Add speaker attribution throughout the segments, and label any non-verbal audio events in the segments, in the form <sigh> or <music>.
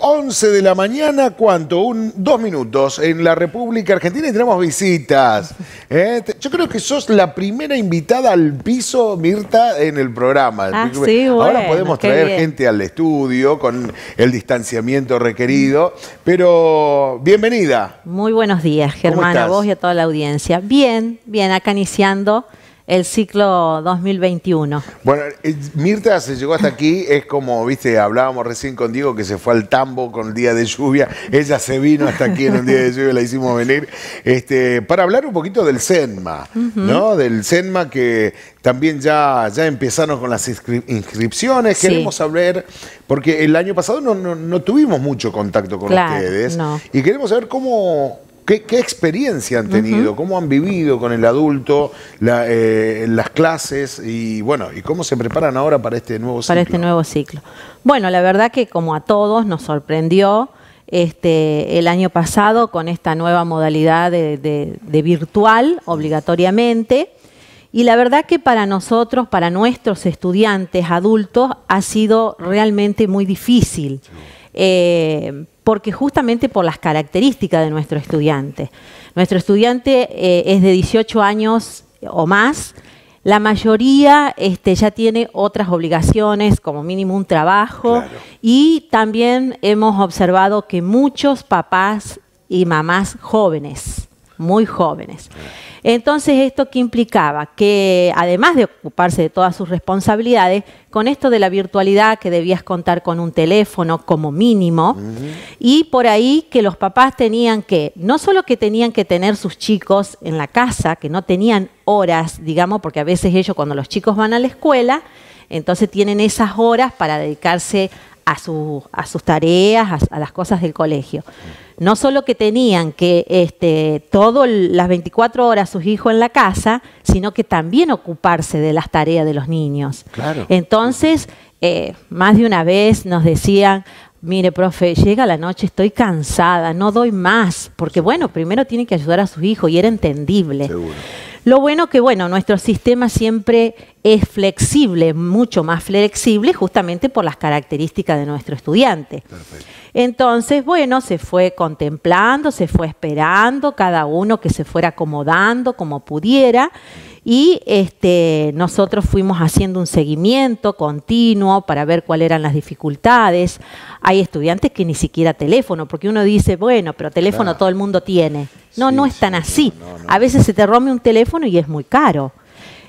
Speaker 1: 11 de la mañana, ¿cuánto? Un, dos minutos en la República Argentina y tenemos visitas. <laughs> ¿eh? Yo creo que sos la primera invitada al piso, Mirta, en el programa.
Speaker 2: Ah, sí,
Speaker 1: Ahora
Speaker 2: bueno,
Speaker 1: podemos
Speaker 2: qué
Speaker 1: traer
Speaker 2: bien.
Speaker 1: gente al estudio con el distanciamiento requerido, pero bienvenida.
Speaker 2: Muy buenos días,
Speaker 1: ¿Cómo
Speaker 2: Germán, a vos y a toda la audiencia. Bien, bien, acá iniciando el ciclo 2021.
Speaker 1: Bueno, eh, Mirta se llegó hasta aquí, es como, viste, hablábamos recién con Diego que se fue al tambo con el día de lluvia, ella se vino hasta aquí en un día de lluvia, la hicimos venir, este, para hablar un poquito del SENMA, ¿no? Del SENMA que también ya, ya empezaron con las inscri- inscripciones,
Speaker 2: Sí.
Speaker 1: queremos saber, porque el año pasado no, no- no tuvimos mucho contacto con
Speaker 2: Claro,
Speaker 1: ustedes,
Speaker 2: no.
Speaker 1: y queremos saber cómo... ¿Qué, qué experiencia han tenido? ¿Cómo han vivido con el adulto la, eh, las clases? Y bueno, ¿y cómo se preparan ahora para este nuevo ciclo?
Speaker 2: para este nuevo ciclo. Bueno, la verdad que como a todos nos sorprendió este, el año pasado con esta nueva modalidad de, de- de virtual obligatoriamente. Y la verdad que para nosotros, para nuestros estudiantes adultos, ha sido realmente muy difícil. eh, porque justamente por las características de nuestro estudiante. Nuestro estudiante eh, es de 18 años o más, la mayoría este, ya tiene otras obligaciones, como mínimo un trabajo,
Speaker 1: Claro.
Speaker 2: y también hemos observado que muchos papás y mamás jóvenes, muy jóvenes. Entonces, ¿esto qué implicaba? Que además de ocuparse de todas sus responsabilidades, con esto de la virtualidad que debías contar con un teléfono como mínimo, y por ahí que los papás tenían que, no solo que tenían que tener sus chicos en la casa, que no tenían horas, digamos, porque a veces ellos cuando los chicos van a la escuela, entonces tienen esas horas para dedicarse a, su- a sus tareas, a, a las cosas del colegio. No solo que tenían que este, todas las 24 horas sus hijos en la casa, sino que también ocuparse de las tareas de los niños.
Speaker 1: Claro.
Speaker 2: Entonces, eh, más de una vez nos decían, mire, profe, llega la noche, estoy cansada, no doy más, porque bueno, primero tiene que ayudar a sus hijos y era entendible.
Speaker 1: Seguro.
Speaker 2: Lo bueno que, bueno, nuestro sistema siempre es flexible, mucho más flexible, justamente por las características de nuestro estudiante. Entonces, bueno, se fue contemplando, se fue esperando, cada uno que se fuera acomodando como pudiera. Y este, nosotros fuimos haciendo un seguimiento continuo para ver cuáles eran las dificultades. Hay estudiantes que ni siquiera teléfono, porque uno dice, bueno, pero teléfono
Speaker 1: Claro.
Speaker 2: todo el mundo tiene. No,
Speaker 1: Sí,
Speaker 2: no es tan
Speaker 1: sí,
Speaker 2: así.
Speaker 1: no, no.
Speaker 2: A veces se te rompe un teléfono y es muy caro.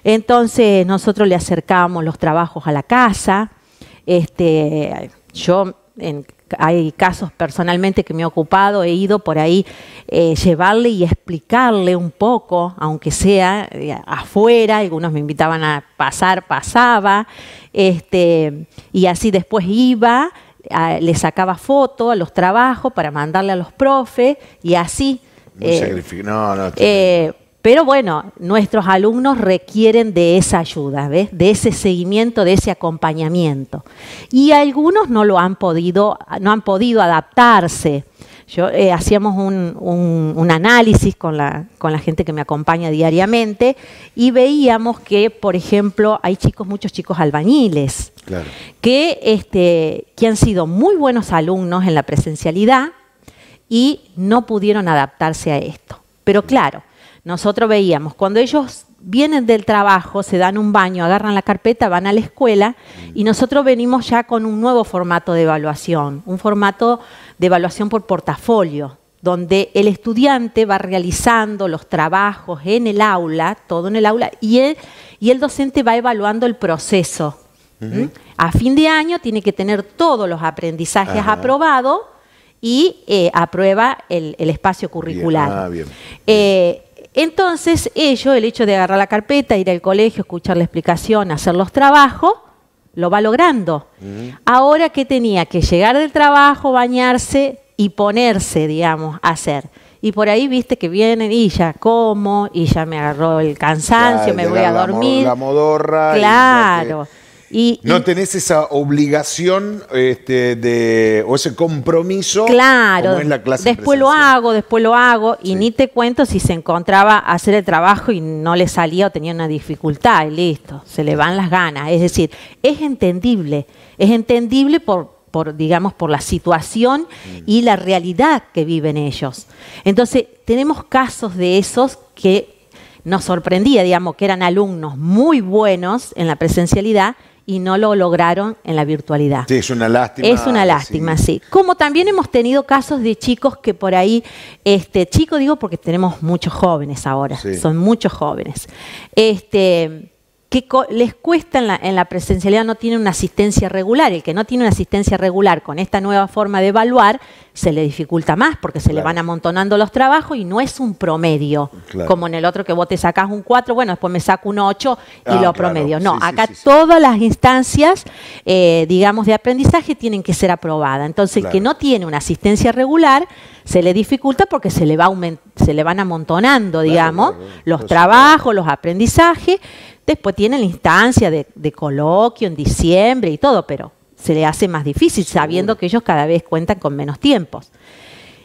Speaker 2: Entonces nosotros le acercábamos los trabajos a la casa. Este, yo en- hay casos personalmente que me he ocupado, he ido por ahí eh, llevarle y explicarle un poco, aunque sea eh, afuera, algunos me invitaban a pasar, pasaba, este, y así después iba, a- le sacaba foto a los trabajos para mandarle a los profes y así.
Speaker 1: Muy
Speaker 2: eh,
Speaker 1: No, no.
Speaker 2: Pero bueno, nuestros alumnos requieren de esa ayuda, ¿ves? De ese seguimiento, de ese acompañamiento. Y algunos no lo han podido, no han podido adaptarse. Yo eh, hacíamos un, un- un análisis con la, con la gente que me acompaña diariamente y veíamos que, por ejemplo, hay chicos, muchos chicos albañiles
Speaker 1: Claro.
Speaker 2: que, este, que han sido muy buenos alumnos en la presencialidad y no pudieron adaptarse a esto. Pero claro, nosotros veíamos, cuando ellos vienen del trabajo, se dan un baño, agarran la carpeta, van a la escuela y nosotros venimos ya con un nuevo formato de evaluación, un formato de evaluación por portafolio, donde el estudiante va realizando los trabajos en el aula, todo en el aula, y el, y el docente va evaluando el proceso. ¿Mm? A fin de año tiene que tener todos los aprendizajes
Speaker 1: Ajá.
Speaker 2: aprobados y eh, aprueba el, el espacio curricular.
Speaker 1: Ah, bien.
Speaker 2: Eh, entonces, ellos, el hecho de agarrar la carpeta, ir al colegio, escuchar la explicación, hacer los trabajos, lo va logrando. Ahora que tenía que llegar del trabajo, bañarse y ponerse, digamos, a hacer. Y por ahí viste que vienen y ya como, y ya me agarró el cansancio, me voy a dormir.
Speaker 1: la modorra
Speaker 2: Claro. Y,
Speaker 1: No
Speaker 2: y-
Speaker 1: tenés esa obligación este, de, o ese compromiso
Speaker 2: Claro,
Speaker 1: como es la clase
Speaker 2: después lo hago, después lo hago y
Speaker 1: Sí.
Speaker 2: ni te cuento si se encontraba a hacer el trabajo y no le salía o tenía una dificultad y listo, se le van las ganas. Es decir, es entendible, es entendible por, por, digamos, por la situación
Speaker 1: Mm.
Speaker 2: y la realidad que viven ellos. Entonces, tenemos casos de esos que nos sorprendía, digamos, que eran alumnos muy buenos en la presencialidad y no lo lograron en la virtualidad.
Speaker 1: Sí, es una lástima.
Speaker 2: Es una lástima, sí. Como también hemos tenido casos de chicos que por ahí, este, chico digo porque tenemos muchos jóvenes ahora,
Speaker 1: Sí.
Speaker 2: son muchos jóvenes, este, que les cuesta en la, en la presencialidad, no tienen una asistencia regular. El que no tiene una asistencia regular con esta nueva forma de evaluar, se le dificulta más porque se le van amontonando los trabajos y no es un promedio,
Speaker 1: Claro.
Speaker 2: como en el otro que vos te sacás un 4, bueno, después me saco un 8 y
Speaker 1: Ah,
Speaker 2: lo
Speaker 1: claro.
Speaker 2: promedio. No,
Speaker 1: Sí,
Speaker 2: acá
Speaker 1: sí, sí.
Speaker 2: todas las instancias, eh, digamos, de aprendizaje tienen que ser aprobadas. Entonces, el que no tiene una asistencia regular se le dificulta porque se le, va se le van amontonando, digamos, los trabajos, los aprendizajes. Después tiene la instancia de, de coloquio en diciembre y todo, pero se le hace más difícil sabiendo que ellos cada vez cuentan con menos tiempos.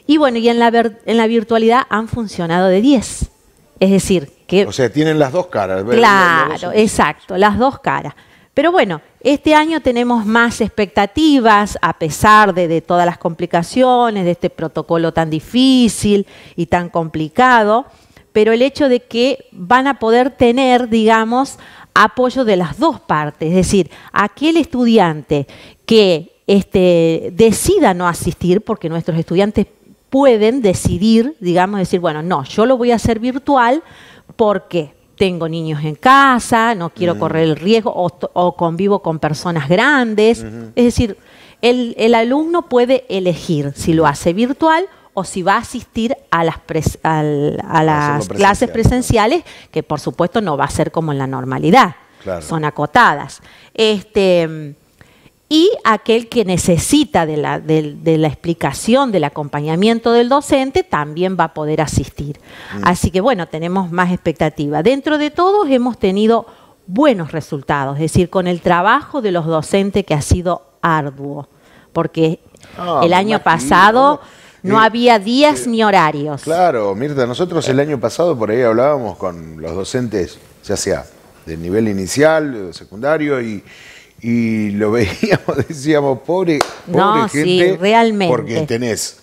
Speaker 2: Y bueno, y en la, ver- en la virtualidad han funcionado de 10. Es decir, que
Speaker 1: O sea, tienen las dos caras.
Speaker 2: Claro, exacto, las dos caras. Pero bueno, este año tenemos más expectativas a pesar de, de todas las complicaciones, de este protocolo tan difícil y tan complicado, pero el hecho de que van a poder tener, digamos, apoyo de las dos partes, es decir, aquel estudiante que este, decida no asistir, porque nuestros estudiantes pueden decidir, digamos, decir, bueno, no, yo lo voy a hacer virtual porque tengo niños en casa, no quiero correr el riesgo o, convivo con personas grandes. Es decir, el, el alumno puede elegir si lo hace virtual o si va a asistir a las, pres- al- a las
Speaker 1: hacerlo
Speaker 2: clases
Speaker 1: presencial,
Speaker 2: presenciales, que por supuesto no va a ser como en la normalidad,
Speaker 1: Claro.
Speaker 2: son acotadas. Este, y aquel que necesita de la, del- de la explicación, del acompañamiento del docente, también va a poder asistir. Así que bueno, tenemos más expectativa. Dentro de todos hemos tenido buenos resultados, es decir, con el trabajo de los docentes que ha sido arduo, porque
Speaker 1: Ah,
Speaker 2: el año
Speaker 1: imagino.
Speaker 2: pasado no
Speaker 1: Eh,
Speaker 2: había días ni horarios.
Speaker 1: Claro, Mirta, nosotros el año pasado por ahí hablábamos con los docentes, ya sea del nivel inicial, secundario, y, y lo <laughs> veíamos, decíamos, pobre, pobre
Speaker 2: No, sí,
Speaker 1: gente.
Speaker 2: realmente.
Speaker 1: Porque tenés,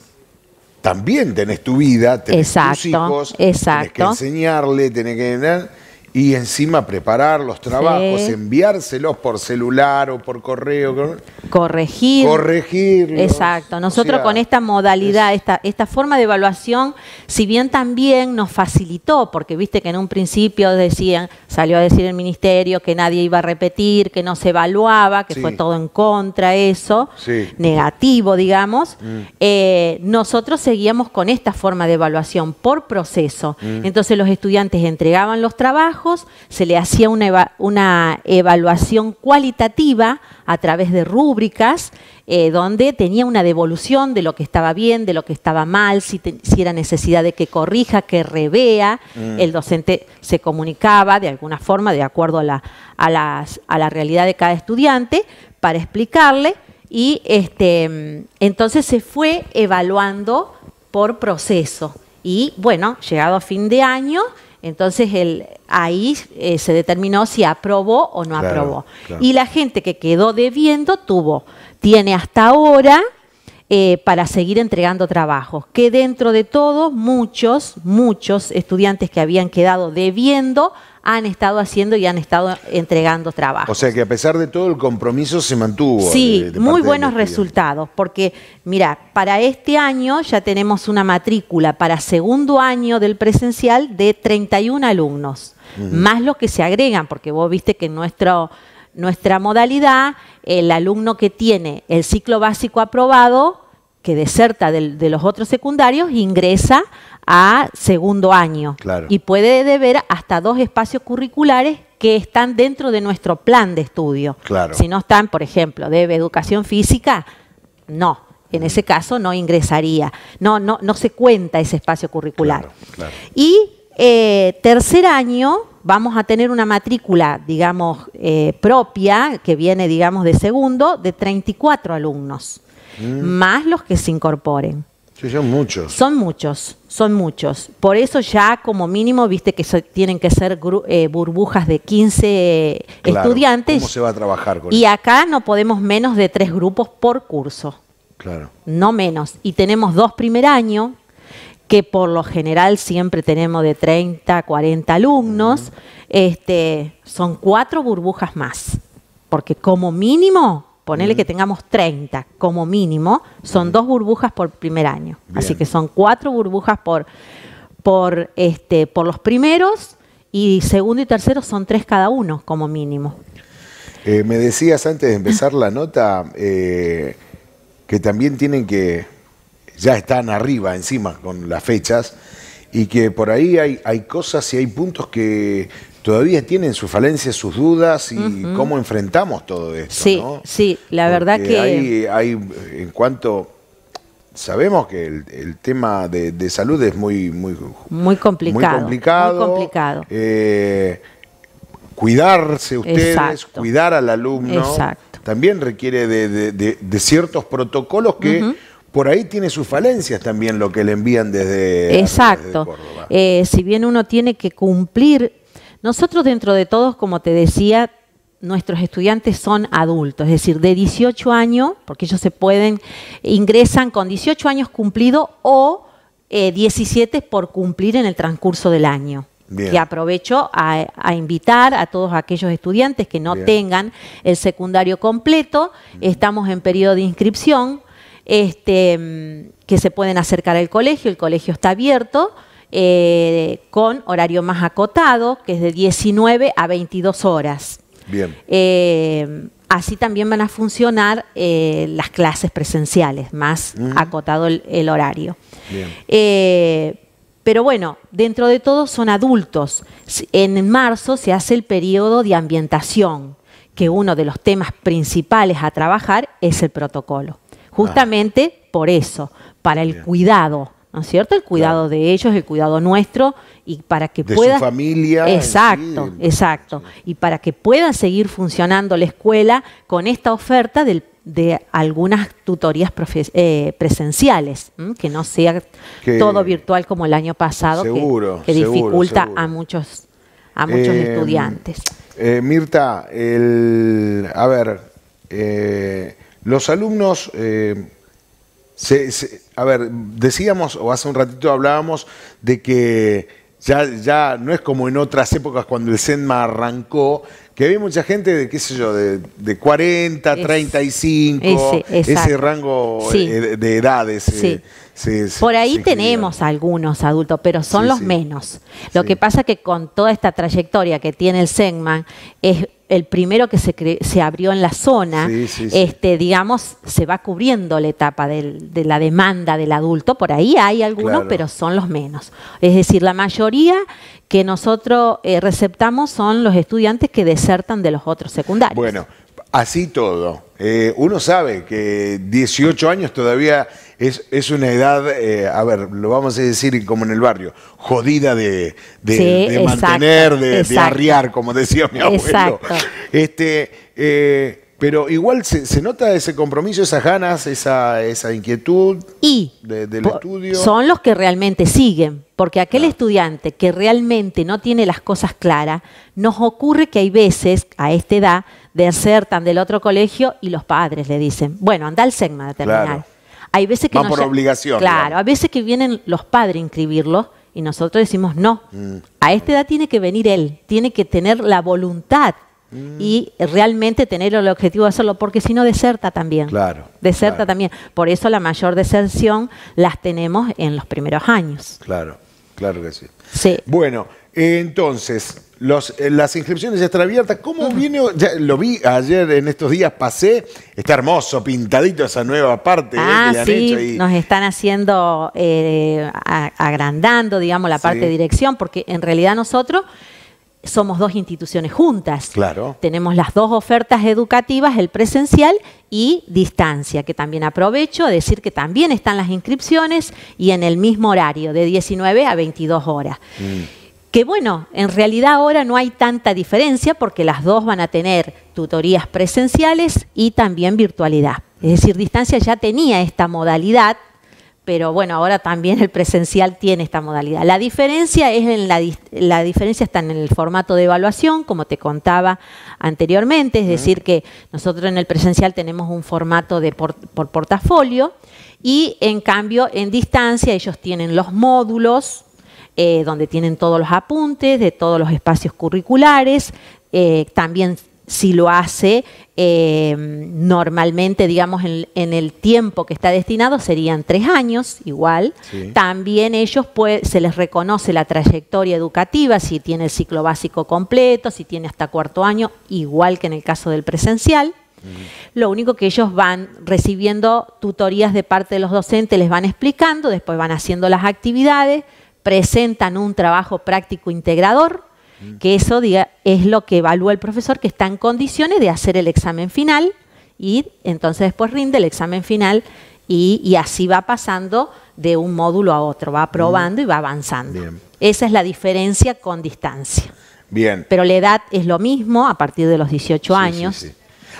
Speaker 1: también tenés tu vida, tenés tus
Speaker 2: Exacto,
Speaker 1: hijos, tenés que enseñarle, tenés que... Y encima preparar los trabajos,
Speaker 2: Sí.
Speaker 1: enviárselos por celular o por correo,
Speaker 2: Corregir.
Speaker 1: corregirlos.
Speaker 2: Exacto.
Speaker 1: O
Speaker 2: Nosotros
Speaker 1: sea,
Speaker 2: con esta modalidad, esta, esta forma de evaluación, si bien también nos facilitó, porque viste que en un principio decían, salió a decir el ministerio que nadie iba a repetir, que no se evaluaba, que
Speaker 1: Sí.
Speaker 2: fue todo en contra eso,
Speaker 1: Sí.
Speaker 2: negativo, digamos, eh, nosotros seguíamos con esta forma de evaluación por proceso. Entonces los estudiantes entregaban los trabajos, se le hacía una, eva- una evaluación cualitativa a través de rúbricas, eh, donde tenía una devolución de lo que estaba bien, de lo que estaba mal, si, te- si era necesidad de que corrija, que revea. El docente se comunicaba de alguna forma, de acuerdo a la, a las- a la realidad de cada estudiante, para explicarle. Y este, mm, entonces se fue evaluando por proceso. Y bueno, llegado a fin de año, entonces el, ahí eh, se determinó si aprobó o no
Speaker 1: Claro,
Speaker 2: aprobó.
Speaker 1: claro.
Speaker 2: Y la gente que quedó debiendo tuvo, tiene hasta ahora eh, para seguir entregando trabajos. Que dentro de todo, muchos, muchos estudiantes que habían quedado debiendo han estado haciendo y han estado entregando trabajos.
Speaker 1: O sea que a pesar de todo el compromiso se mantuvo.
Speaker 2: Sí,
Speaker 1: de- de
Speaker 2: muy buenos resultados, porque mira, para este año ya tenemos una matrícula para segundo año del presencial de 31 alumnos, más los que se agregan, porque vos viste que en nuestro, nuestra modalidad, el alumno que tiene el ciclo básico aprobado, que deserta de los otros secundarios, ingresa a segundo año
Speaker 1: Claro.
Speaker 2: y puede deber hasta dos espacios curriculares que están dentro de nuestro plan de estudio.
Speaker 1: Claro.
Speaker 2: Si no están, por ejemplo, debe educación física, no. En ese caso no ingresaría. No, no, no se cuenta ese espacio curricular.
Speaker 1: Claro.
Speaker 2: Y eh, tercer año vamos a tener una matrícula, digamos, eh, propia, que viene, digamos, de segundo, de 34 alumnos,
Speaker 1: Mm.
Speaker 2: más los que se incorporen.
Speaker 1: Sí, son muchos.
Speaker 2: Son muchos, son muchos. Por eso ya como mínimo, viste que so- tienen que ser eh, burbujas de 15
Speaker 1: Claro.
Speaker 2: estudiantes.
Speaker 1: ¿Cómo se va a trabajar con
Speaker 2: y
Speaker 1: eso?
Speaker 2: acá no podemos menos de tres grupos por curso,
Speaker 1: Claro.
Speaker 2: no menos. Y tenemos dos primer año, que por lo general siempre tenemos de 30 a 40 alumnos. este, son cuatro burbujas más. Porque como mínimo, ponele que tengamos 30, como mínimo, son dos burbujas por primer año. Así que son cuatro burbujas por, por, este, por los primeros y segundo y tercero son tres cada uno, como mínimo.
Speaker 1: Eh, me decías antes de empezar la nota eh, que también tienen que, ya están arriba encima con las fechas y que por ahí hay, hay cosas y hay puntos que todavía tienen sus falencias, sus dudas y cómo enfrentamos todo esto.
Speaker 2: Sí,
Speaker 1: ¿no?
Speaker 2: sí, la verdad que-
Speaker 1: Hay, hay, en cuanto... Sabemos que el, el tema de, de salud es muy, muy,
Speaker 2: Muy complicado.
Speaker 1: muy complicado.
Speaker 2: Muy complicado.
Speaker 1: Eh, cuidarse ustedes,
Speaker 2: Exacto.
Speaker 1: cuidar al alumno,
Speaker 2: Exacto.
Speaker 1: también requiere de, de- de- de ciertos protocolos que por ahí tiene sus falencias también lo que le envían desde,
Speaker 2: Exacto.
Speaker 1: desde Córdoba.
Speaker 2: Eh, si bien uno tiene que cumplir, nosotros dentro de todos, como te decía, nuestros estudiantes son adultos, es decir, de 18 años, porque ellos se pueden, ingresan con 18 años cumplido o eh, 17 por cumplir en el transcurso del año.
Speaker 1: Bien.
Speaker 2: Que aprovecho a, a invitar a todos aquellos estudiantes que no
Speaker 1: Bien.
Speaker 2: tengan el secundario completo, estamos en periodo de inscripción, este, mm, que se pueden acercar al colegio, el colegio está abierto, eh, con horario más acotado, que es de 19 a 22 horas.
Speaker 1: Bien.
Speaker 2: Eh, así también van a funcionar eh, las clases presenciales, más acotado el, el horario.
Speaker 1: Bien.
Speaker 2: Pero bueno, dentro de todo son adultos. En marzo se hace el periodo de ambientación, que uno de los temas principales a trabajar es el protocolo. Justamente por eso, para el
Speaker 1: Bien.
Speaker 2: cuidado, ¿no es cierto? El cuidado de ellos, el cuidado nuestro y para que
Speaker 1: De su
Speaker 2: pueda
Speaker 1: familia en
Speaker 2: Exacto,
Speaker 1: sí.
Speaker 2: exacto. Y para que pueda seguir funcionando la escuela con esta oferta del- de algunas tutorías eh, presenciales, ¿m? que no sea
Speaker 1: Que-
Speaker 2: todo virtual como el año pasado, que-
Speaker 1: Seguro,
Speaker 2: que,
Speaker 1: seguro,
Speaker 2: dificulta
Speaker 1: seguro.
Speaker 2: a muchos a muchos
Speaker 1: Eh,
Speaker 2: estudiantes.
Speaker 1: eh, Mirta, el, a ver, eh, los alumnos, eh, se- a ver, decíamos, o hace un ratito hablábamos de que ya, ya no es como en otras épocas cuando el SENMA arrancó, que había mucha gente de, qué sé yo, de, de 40,
Speaker 2: Es-
Speaker 1: 35,
Speaker 2: ese,
Speaker 1: rango
Speaker 2: Sí.
Speaker 1: eh, de, de edades. eh,
Speaker 2: Sí. Por ahí tenemos algunos adultos, pero son los menos. Lo que pasa que con toda esta trayectoria que tiene el Segman, es el primero que se, se abrió en la zona, este, digamos, se va cubriendo la etapa del- de la demanda del adulto. Por ahí hay algunos,
Speaker 1: Claro.
Speaker 2: pero son los menos. Es decir, la mayoría que nosotros eh, receptamos son los estudiantes que desertan de los otros secundarios.
Speaker 1: Bueno, así todo. Eh, uno sabe que 18 años todavía es, es una edad, eh, a ver, lo vamos a decir como en el barrio, jodida de, de-
Speaker 2: Sí,
Speaker 1: de
Speaker 2: exacto,
Speaker 1: mantener, de, de arriar, como decía mi abuelo.
Speaker 2: Exacto.
Speaker 1: Este, pero igual se, se nota ese compromiso, esas ganas, esa, esa inquietud.
Speaker 2: y
Speaker 1: de- del estudio.
Speaker 2: son los que realmente siguen, porque aquel estudiante que realmente no tiene las cosas claras, nos ocurre que hay veces a esta edad desertan del otro colegio y los padres le dicen, bueno, anda al SEGMA a terminar.
Speaker 1: Claro.
Speaker 2: Hay veces que
Speaker 1: Van
Speaker 2: nos
Speaker 1: por obligación,
Speaker 2: Claro, a veces que vienen los padres a inscribirlo y nosotros decimos no.
Speaker 1: Mm.
Speaker 2: A esta edad tiene que venir él, tiene que tener la voluntad
Speaker 1: Mm.
Speaker 2: y realmente tener el objetivo de hacerlo, porque si no deserta también.
Speaker 1: Claro,
Speaker 2: Deserta
Speaker 1: claro.
Speaker 2: también. Por eso la mayor deserción las tenemos en los primeros años.
Speaker 1: Claro, claro que sí.
Speaker 2: Sí.
Speaker 1: Bueno, eh, entonces, los, eh, las inscripciones ya están abiertas. ¿Cómo viene? Ya lo vi ayer, en estos días pasé. Está hermoso, pintadito esa nueva parte eh,
Speaker 2: Ah,
Speaker 1: que le han
Speaker 2: sí,
Speaker 1: hecho ahí.
Speaker 2: nos están haciendo, eh, agrandando, digamos, la parte
Speaker 1: Sí.
Speaker 2: de dirección, porque en realidad nosotros somos dos instituciones juntas.
Speaker 1: Claro.
Speaker 2: Tenemos las dos ofertas educativas, el presencial y distancia, que también aprovecho a decir que también están las inscripciones y en el mismo horario, de 19 a 22 horas. Que bueno, en realidad ahora no hay tanta diferencia porque las dos van a tener tutorías presenciales y también virtualidad. Es decir, distancia ya tenía esta modalidad, pero bueno, ahora también el presencial tiene esta modalidad. La diferencia es en la, la diferencia está en el formato de evaluación, como te contaba anteriormente, es decir, que nosotros en el presencial tenemos un formato de por, portafolio y en cambio en distancia ellos tienen los módulos eh, donde tienen todos los apuntes de todos los espacios curriculares, eh, también si lo hace eh, normalmente, digamos, en, el tiempo que está destinado, serían tres años, igual. También ellos se les reconoce la trayectoria educativa, si tiene el ciclo básico completo, si tiene hasta cuarto año, igual que en el caso del presencial. Lo único que ellos van recibiendo tutorías de parte de los docentes, les van explicando, después van haciendo las actividades, presentan un trabajo práctico integrador, que eso diga, es lo que evalúa el profesor que está en condiciones de hacer el examen final y entonces después rinde el examen final y, así va pasando de un módulo a otro, va aprobando y va avanzando. Esa es la diferencia con distancia.
Speaker 1: Bien.
Speaker 2: Pero la edad es lo mismo a partir de los 18 años.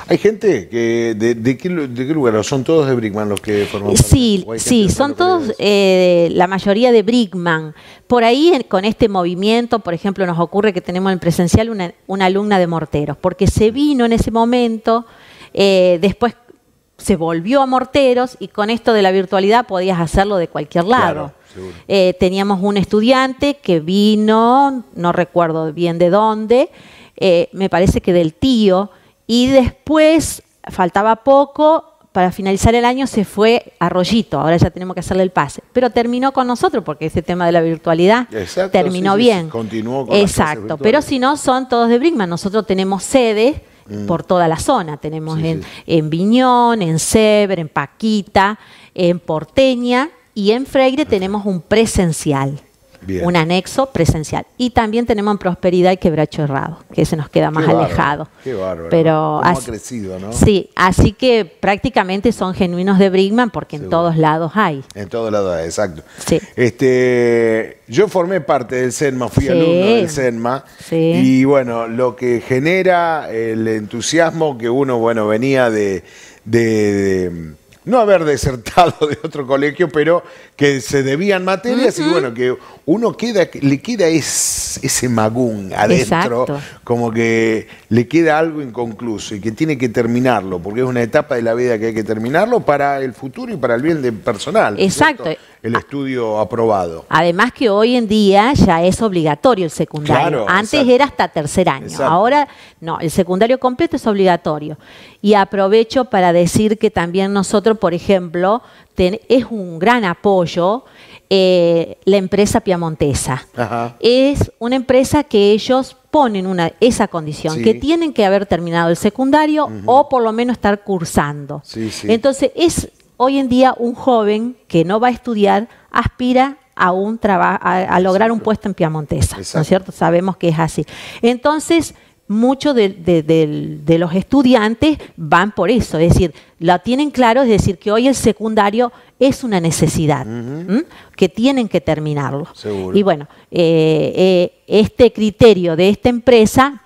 Speaker 1: Hay gente que, de, qué, lugar? ¿Son todos de Brickman los que forman
Speaker 2: parte? Sí, sí, son todos, eh, la mayoría de Brickman. Por ahí, con este movimiento, por ejemplo, nos ocurre que tenemos en presencial una, alumna de Morteros, porque se vino en ese momento, eh, después se volvió a Morteros y con esto de la virtualidad podías hacerlo de cualquier lado. Eh, teníamos un estudiante que vino, no recuerdo bien de dónde, me parece que del tío, y después, faltaba poco, para finalizar el año se fue a Rollito, ahora ya tenemos que hacerle el pase. Pero terminó con nosotros, porque ese tema de la virtualidad terminó bien.
Speaker 1: continuó con
Speaker 2: Exacto, pero si no, son todos de Brickman. Nosotros tenemos sede mm. por toda la zona. Tenemos en, en, Viñón, en Sever, en Paquita, en Porteña y en Freire tenemos un presencial un anexo presencial. Y también tenemos en Prosperidad y Quebracho Errado, que se nos queda más alejado.
Speaker 1: Qué bárbaro.
Speaker 2: Pero
Speaker 1: ha crecido, ¿no?
Speaker 2: Sí, así que prácticamente son genuinos de Brickman porque en todos lados hay.
Speaker 1: En todos lados hay, exacto. Sí. Este, yo formé parte del CENMA, fui alumno del CENMA. Y bueno, lo que genera el entusiasmo que uno, bueno, venía de no haber desertado de otro colegio, pero que se debían materias y bueno, que uno queda, le queda ese magún adentro, como que le queda algo inconcluso y que tiene que terminarlo, porque es una etapa de la vida que hay que terminarlo para el futuro y para el bien del personal.
Speaker 2: Exacto.
Speaker 1: El estudio aprobado.
Speaker 2: Además que hoy en día ya es obligatorio el secundario. Antes era hasta tercer año. Ahora no, el secundario completo es obligatorio. Y aprovecho para decir que también nosotros, por ejemplo, es un gran apoyo eh, la empresa piamontesa. Es una empresa que ellos ponen una, esa condición, que tienen que haber terminado el secundario o por lo menos estar cursando. Entonces, es hoy en día un joven que no va a estudiar, aspira a, un a, lograr un puesto en piamontesa, ¿no es cierto? Sabemos que es así. Entonces, muchos de, los estudiantes van por eso, es decir, lo tienen claro, es decir, que hoy el secundario es una necesidad, que tienen que terminarlo. Y bueno, eh, eh, este criterio de esta empresa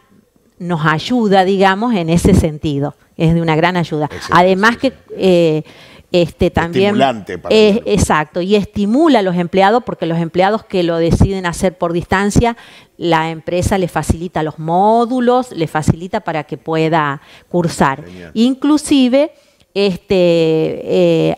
Speaker 2: nos ayuda, digamos, en ese sentido, es de una gran ayuda. Además que... Eh, este, también exacto y estimula a los empleados porque los empleados que lo deciden hacer por distancia la empresa le facilita los módulos le facilita para que pueda cursar. Inclusive este eh,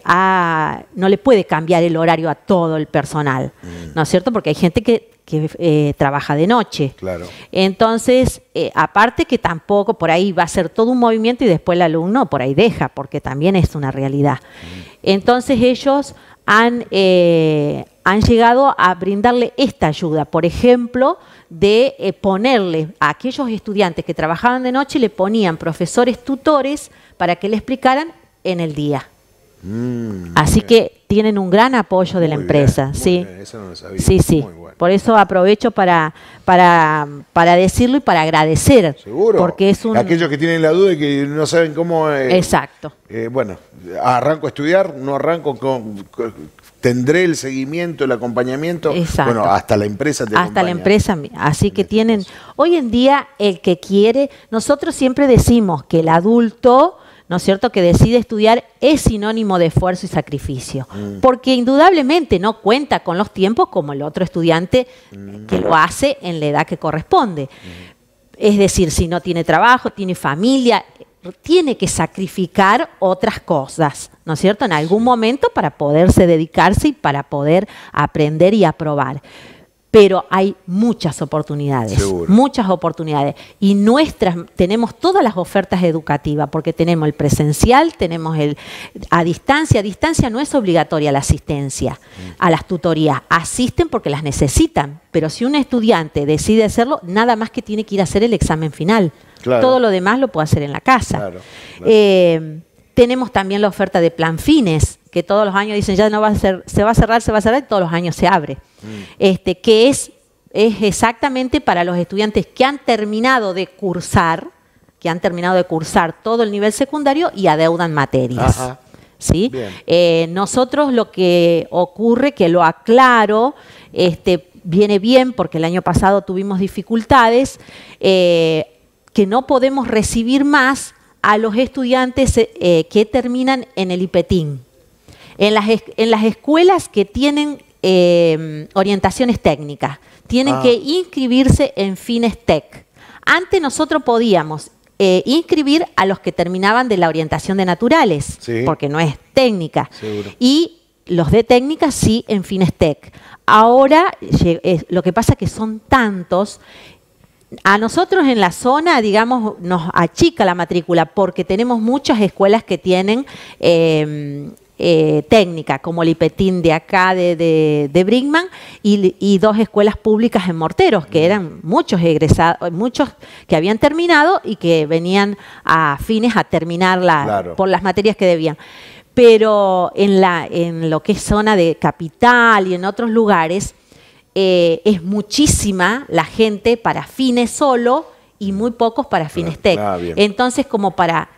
Speaker 2: no le puede cambiar el horario a todo el personal mm. no es cierto porque hay gente que que eh, trabaja de noche.
Speaker 1: Claro.
Speaker 2: Entonces, eh, aparte que tampoco por ahí va a ser todo un movimiento y después el alumno por ahí deja, porque también es una realidad. Entonces ellos han, eh, han llegado a brindarle esta ayuda, por ejemplo, de ponerle a aquellos estudiantes que trabajaban de noche, le ponían profesores tutores para que le explicaran en el día. Mm, Así que tienen un gran apoyo de la empresa. sí. Eso no lo sabía. Sí, sí. Por eso aprovecho para, para, para decirlo y para agradecer.
Speaker 1: Seguro.
Speaker 2: Porque es un...
Speaker 1: Aquellos que tienen la duda y que no saben cómo...
Speaker 2: Eh, Exacto.
Speaker 1: Eh, bueno, arranco a estudiar, no arranco con, tendré el seguimiento, el acompañamiento. Exacto. Bueno, hasta la empresa
Speaker 2: te Hasta la empresa, así que tienen, hoy en día el que quiere, nosotros siempre decimos que el adulto ¿no es cierto?, que decide estudiar es sinónimo de esfuerzo y sacrificio, porque indudablemente no cuenta con los tiempos como el otro estudiante que lo hace en la edad que corresponde. Es decir, si no tiene trabajo, tiene familia, tiene que sacrificar otras cosas, ¿no es cierto?, en algún momento para poderse dedicarse y para poder aprender y aprobar pero hay muchas oportunidades, muchas oportunidades. Y nuestras, tenemos todas las ofertas educativas, porque tenemos el presencial, tenemos el a distancia. A distancia no es obligatoria la asistencia a las tutorías, asisten porque las necesitan, pero si un estudiante decide hacerlo, nada más que tiene que ir a hacer el examen final. Todo lo demás lo puede hacer en la casa. Eh, tenemos también la oferta de plan fines, que todos los años dicen ya no va a ser, se va a cerrar, se va a cerrar, y todos los años se abre. Mm. Este, que es, es exactamente para los estudiantes que han terminado de cursar, que han terminado de cursar todo el nivel secundario y adeudan materias. ¿Sí? Eh, nosotros lo que ocurre, que lo aclaro, este, viene bien porque el año pasado tuvimos dificultades, eh, que no podemos recibir más a los estudiantes eh, que terminan en el IPETIN. En las, en las escuelas que tienen eh, orientaciones técnicas, tienen que ah. inscribirse en fines tech. Antes nosotros podíamos eh, inscribir a los que terminaban de la orientación de naturales, porque no es técnica. Y los de técnica sí en fines tech. Ahora lo que pasa es que son tantos a nosotros en la zona, digamos, nos achica la matrícula porque tenemos muchas escuelas que tienen eh, eh, técnica, como el IPETIN de acá de, de, Brinkman, y, dos escuelas públicas en Morteros, que eran muchos egresados, muchos que habían terminado y que venían a fines a terminar por las materias que debían. Pero en, la, en lo que es zona de capital y en otros lugares, eh, es muchísima la gente para fines solo y muy pocos para fines tech. Ah, Entonces, como para,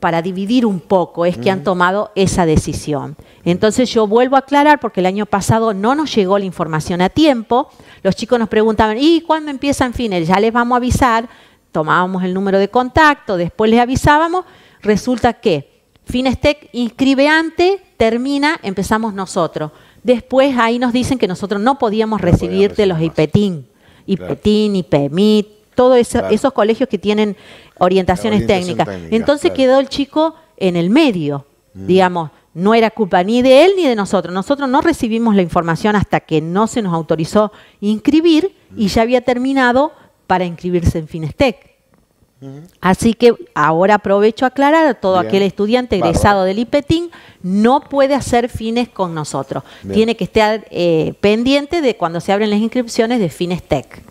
Speaker 2: para dividir un poco, es que han tomado esa decisión. Entonces, yo vuelvo a aclarar, porque el año pasado no nos llegó la información a tiempo. Los chicos nos preguntaban, ¿y cuándo empiezan fines? Ya les vamos a avisar. Tomábamos el número de contacto, después les avisábamos. Resulta que Finestec inscribe antes, termina, empezamos nosotros. Después ahí nos dicen que nosotros no podíamos recibir de los IPETIN, IPETIN, IPEMIT, todos esos colegios que tienen orientaciones técnicas. Entonces quedó el chico en el medio, mm. digamos, no era culpa ni de él ni de nosotros. Nosotros no recibimos la información hasta que no se nos autorizó inscribir y mm. ya había terminado para inscribirse en Finestec. Así que ahora aprovecho a aclarar a todo aquel estudiante egresado del IPETIN no puede hacer fines con nosotros. Tiene que estar eh, pendiente de cuando se abren las inscripciones de fines TEC.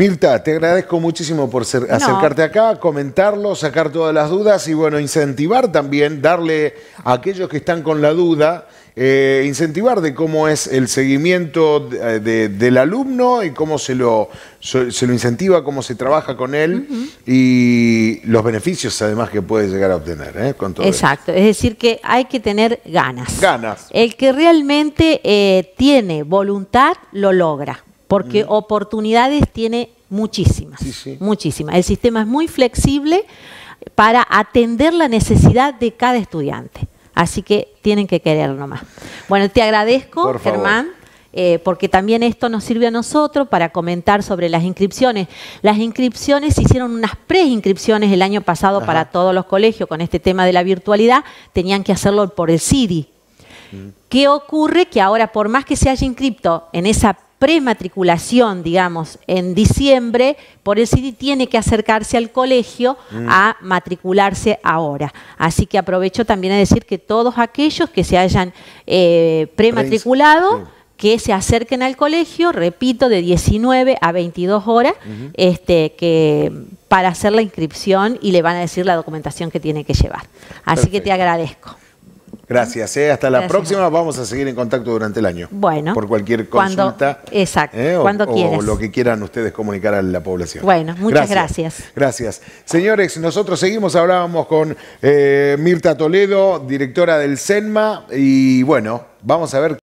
Speaker 1: Mirta, te agradezco muchísimo por acercarte acá, comentarlo, sacar todas las dudas y bueno, incentivar también, darle a aquellos que están con la duda eh, incentivar de cómo es el seguimiento del alumno y cómo se lo, se lo incentiva, cómo se trabaja con él y los beneficios además que puede llegar a obtener ¿eh? con todo
Speaker 2: Exacto, es decir que hay que tener ganas.
Speaker 1: Ganas.
Speaker 2: El que realmente eh, tiene voluntad lo logra, porque oportunidades tiene muchísimas, muchísimas. El sistema es muy flexible para atender la necesidad de cada estudiante. Así que tienen que quererlo nomás. Bueno, te agradezco, Germán. Eh, porque también esto nos sirve a nosotros para comentar sobre las inscripciones. Las inscripciones se hicieron unas preinscripciones el año pasado para todos los colegios con este tema de la virtualidad, tenían que hacerlo por el CIDI. Mm. ¿Qué ocurre? Que ahora, por más que se haya inscrito en esa prematriculación, digamos, en diciembre, por el CIDI tiene que acercarse al colegio mm. a matricularse ahora. Así que aprovecho también a decir que todos aquellos que se hayan eh, prematriculado, que se acerquen al colegio, repito, de 19 a 22 horas, este, que para hacer la inscripción y le van a decir la documentación que tiene que llevar. Así que te agradezco.
Speaker 1: Gracias, ¿eh? hasta la próxima. Vamos a seguir en contacto durante el año.
Speaker 2: Bueno.
Speaker 1: Por cualquier consulta.
Speaker 2: exacto, ¿eh? cuando quieras.
Speaker 1: O lo que quieran ustedes comunicar a la población.
Speaker 2: Bueno, muchas gracias.
Speaker 1: Gracias. Señores, nosotros seguimos, hablábamos con eh, Mirta Toledo, directora del CENMA, y bueno, vamos a ver